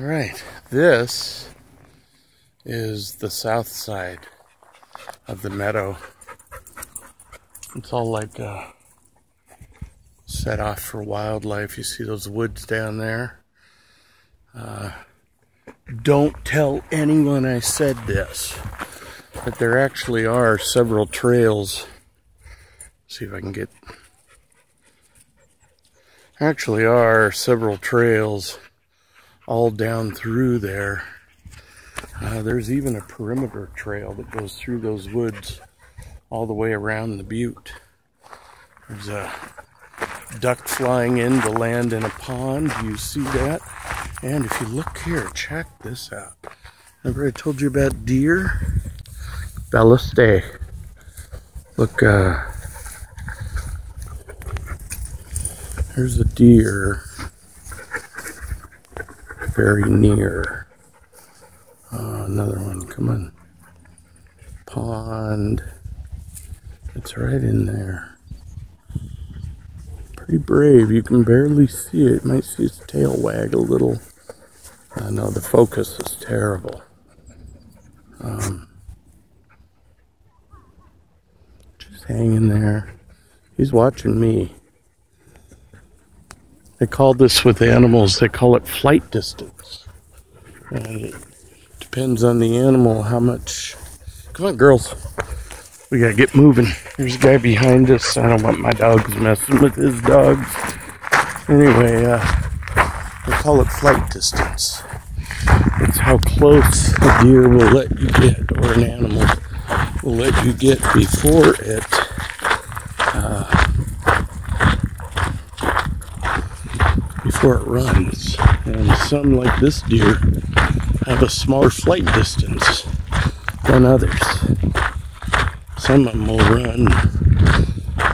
All right, this is the south side of the meadow. It's all like uh, set off for wildlife. You see those woods down there. Uh, don't tell anyone I said this, but there actually are several trails. Let's see if I can get. Actually, are several trails all down through there. Uh, there's even a perimeter trail that goes through those woods all the way around the butte. There's a duck flying in to land in a pond. You see that? And if you look here, check this out. Remember I told you about deer? Bella, stay. Look, uh, there's a deer very near. Uh, another one, come on. Pond. It's right in there. Pretty brave. You can barely see it. Might see its tail wag a little. I know the focus is terrible. Um, just hanging there. He's watching me. They call this with animals, they call it flight distance. And it depends on the animal how much. Come on, girls. We gotta get moving. There's a guy behind us. I don't want my dogs messing with his dogs. Anyway, uh, they call it flight distance. It's how close a deer will let you get, or an animal will let you get before it before it runs. And some, like this deer, have a smaller flight distance than others. Some of them will run,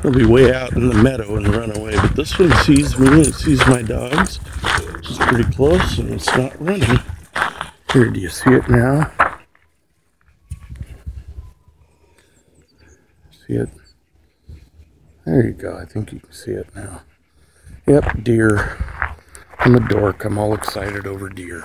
they'll be way out in the meadow and run away. But this one sees me and sees my dogs. It's pretty close and it's not running. Here, do you see it now? See it? There you go. I think you can see it now. Yep, deer. I'm a dork. I'm all excited over deer.